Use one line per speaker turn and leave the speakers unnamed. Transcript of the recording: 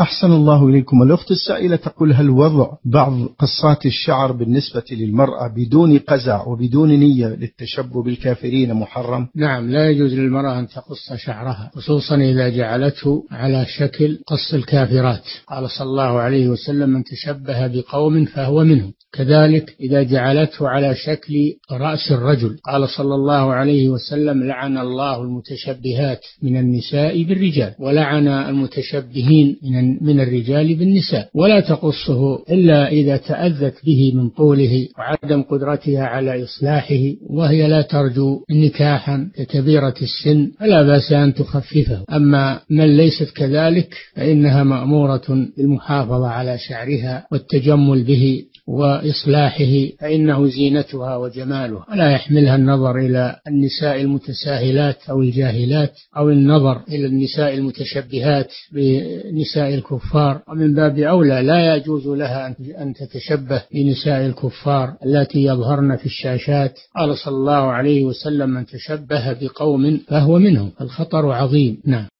أحسن الله إليكم. الأخت السائلة تقول هل وضع بعض قصات الشعر بالنسبة للمرأة بدون قزع وبدون نية للتشبه بالكافرين محرم؟
نعم لا يجوز للمرأة أن تقص شعرها خصوصا إذا جعلته على شكل قص الكافرات. قال صلى الله عليه وسلم من تشبه بقوم فهو منهم. كذلك إذا جعلته على شكل رأس الرجل. قال صلى الله عليه وسلم لعن الله المتشبهات من النساء بالرجال ولعن المتشبهين من من الرجال بالنساء ولا تقصه إلا إذا تأذت به من طوله وعدم قدرتها على إصلاحه وهي لا ترجو نكاحا ككبيرة السن فلا بأس أن تخففه. أما من ليست كذلك فإنها مأمورة بالمحافظة على شعرها والتجمل به وإصلاحه فإنه زينتها وجمالها. ولا يحملها النظر إلى النساء المتساهلات أو الجاهلات أو النظر إلى النساء المتشبهات بنساء الكفار. ومن باب أولى لا يجوز لها أن تتشبه بنساء الكفار التي يظهرن في الشاشات. قال صلى الله عليه وسلم من تشبه بقوم فهو منهم. الخطر عظيم. نعم.